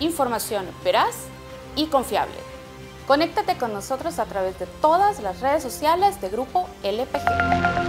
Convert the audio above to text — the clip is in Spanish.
información veraz y confiable. Conéctate con nosotros a través de todas las redes sociales de Grupo LPG.